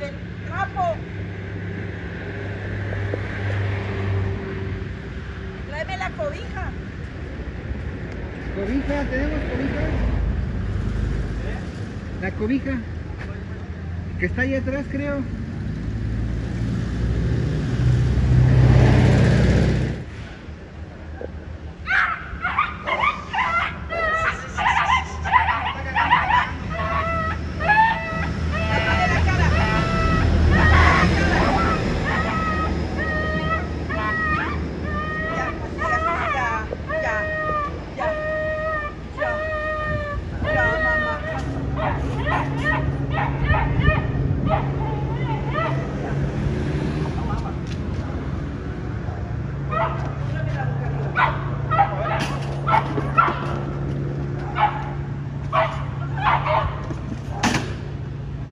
El trapo. Tráeme la cobija. ¿Cobija? ¿Tenemos cobija? ¿Eh? La cobija. Que está ahí atrás, creo.